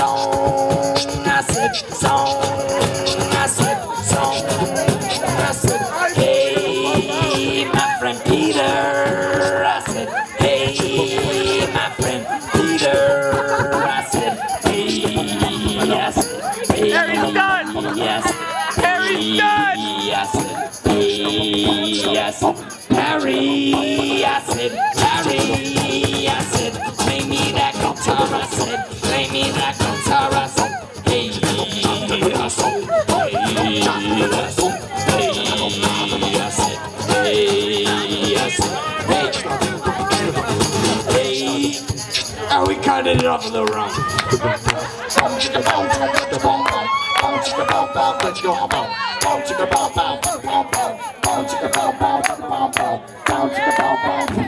song, I said I said I said, hey, my friend Peter, I said, hey, my friend Peter, I said, hey, yes, hey, yes, yes, hey, yes, Harry, I said, Harry, I said, me that guitar, I said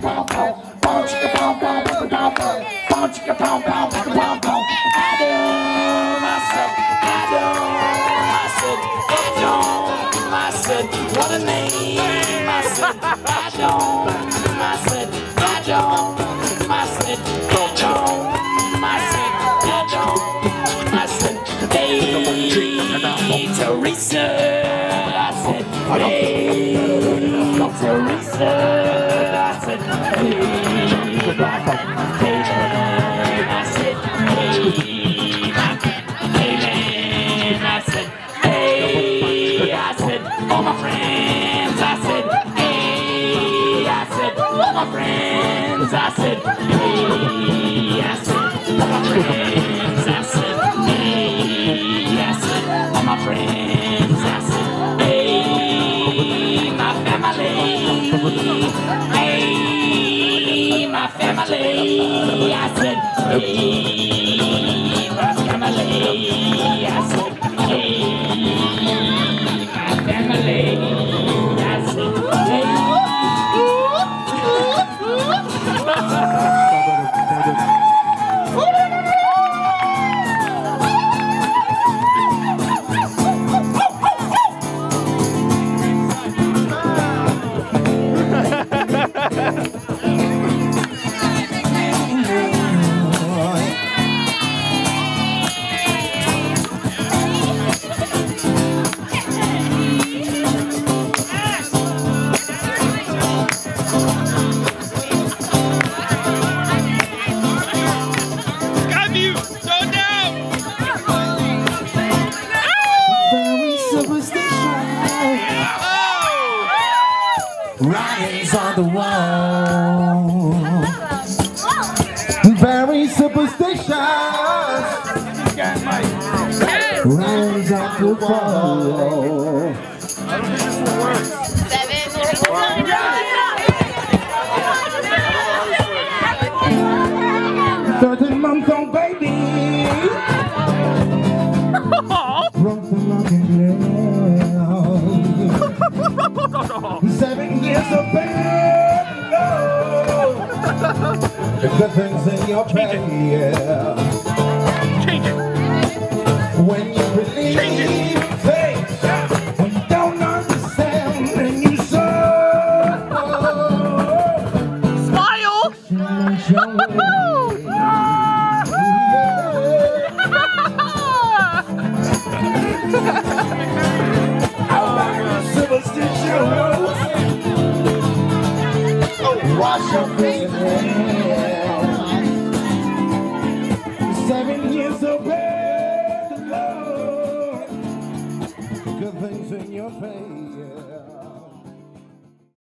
boom, boom, boom. Boom, chicka, boom, boom, boom, boom. Boom, chicka, boom, boom, Teresa, I said, hey, Teresa, I said, hey, friends, I said, hey, I said, all friends, I said, hey, I said, all my friends, I said, hey, my family, hey, my family, I said, hey, on the wall. Very superstitious. Writings on the wall. Thirteen months old baby. From the looking glass. Seven years of bad The things in your pay, yeah. Change it! When you believe Change it. in things when you don't understand and you so Smile! Seven years of bad love. Good things in your face.